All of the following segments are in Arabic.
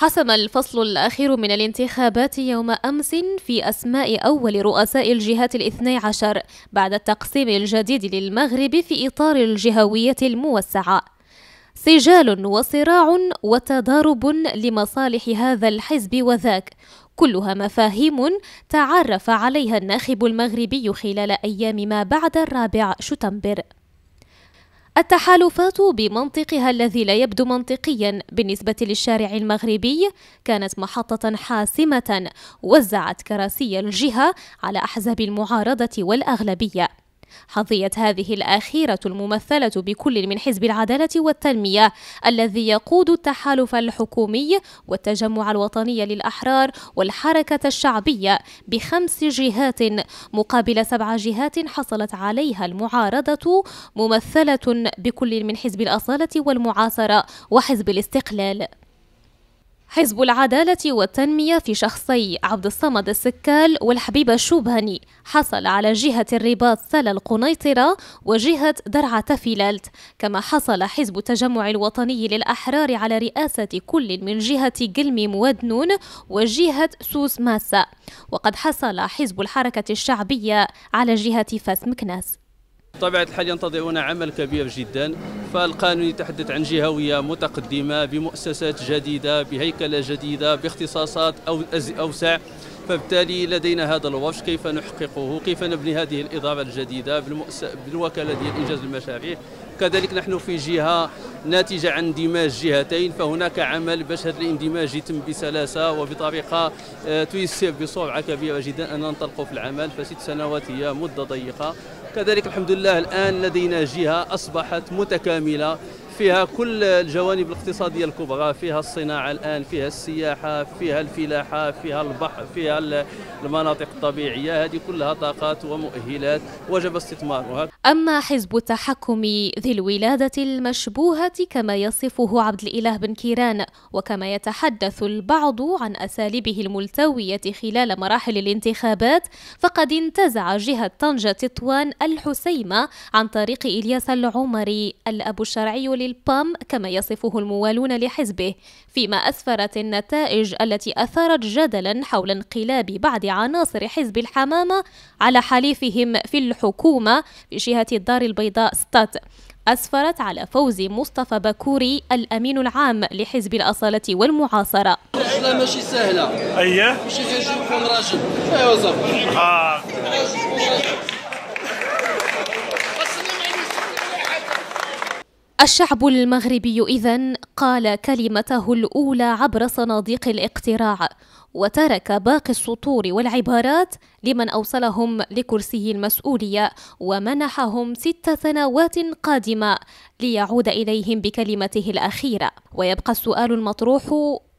حسم الفصل الأخير من الانتخابات يوم أمس في أسماء أول رؤساء الجهات الاثني عشر بعد التقسيم الجديد للمغرب في إطار الجهوية الموسعة. سجال وصراع وتضارب لمصالح هذا الحزب وذاك. كلها مفاهيم تعرف عليها الناخب المغربي خلال أيام ما بعد الرابع شتنبر. التحالفات بمنطقها الذي لا يبدو منطقيا بالنسبة للشارع المغربي كانت محطة حاسمة وزعت كراسي الجهة على أحزاب المعارضة والأغلبية. حظيت هذه الأخيرة الممثلة بكل من حزب العدالة والتنمية الذي يقود التحالف الحكومي والتجمع الوطني للأحرار والحركة الشعبية بخمس جهات مقابل سبع جهات حصلت عليها المعارضة ممثلة بكل من حزب الأصالة والمعاصرة وحزب الاستقلال. حزب العدالة والتنمية في شخصي عبد الصمد السكال والحبيب الشوباني حصل على جهة الرباط سلا القنيطرة وجهة درعة فيلالت. كما حصل حزب التجمع الوطني للأحرار على رئاسة كل من جهة قلمي مودنون وجهة سوس ماسا. وقد حصل حزب الحركة الشعبية على جهة فاس مكناس. بطبيعة الحال ينتظرنا عمل كبير جدا فالقانون يتحدث عن جهوية متقدمة بمؤسسات جديدة بهيكلة جديدة باختصاصات أو أوسع. فبالتالي لدينا هذا الوفش كيف نحققه؟ كيف نبني هذه الإدارة الجديدة بالوكالة ديال إنجاز المشاريع؟ كذلك نحن في جهة ناتجة عن اندماج جهتين فهناك عمل باش هذا الاندماج يتم بسلاسة وبطريقة آه، تيسر بسرعة كبيرة جدا. أن ننطلق في العمل فست سنوات هي مدة ضيقة. كذلك الحمد لله الآن لدينا جهة أصبحت متكاملة فيها كل الجوانب الاقتصادية الكبرى فيها الصناعة الآن فيها السياحة فيها الفلاحة فيها البحر فيها المناطق الطبيعية. هذه كلها طاقات ومؤهلات وجب استثمارها. أما حزب التحكم ذي الولادة المشبوهة كما يصفه عبد الإله بن كيران وكما يتحدث البعض عن أساليبه الملتوية خلال مراحل الانتخابات فقد انتزع جهة طنجة تطوان الحسيمة عن طريق إلياس العمري الأب الشرعي للبام كما يصفه الموالون لحزبه فيما أسفرت النتائج التي أثارت جدلا حول انقلاب بعض عناصر حزب الحمامة على حليفهم في الحكومة في جهة الدار البيضاء ستات. أسفرت على فوز مصطفى بكوري الأمين العام لحزب الأصالة والمعاصرة. لا ماشي سهلة. أيه؟ ماشي يكون راجل. أيوا آه. الشعب المغربي إذن قال كلمته الأولى عبر صناديق الاقتراع وترك باقي السطور والعبارات لمن أوصلهم لكرسي المسؤولية ومنحهم ست سنوات قادمة ليعود إليهم بكلمته الأخيرة. ويبقى السؤال المطروح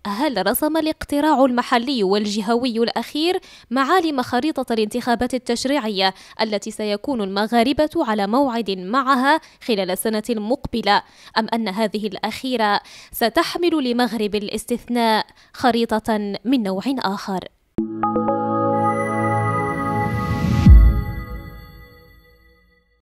هل رسم الاقتراع المحلي والجهوي الأخير معالم خريطة الانتخابات التشريعية التي سيكون المغاربة على موعد معها خلال السنة المقبلة أم أن هذه الأخيرة ستحمل لمغرب الاستثناء خريطة من نوع آخر؟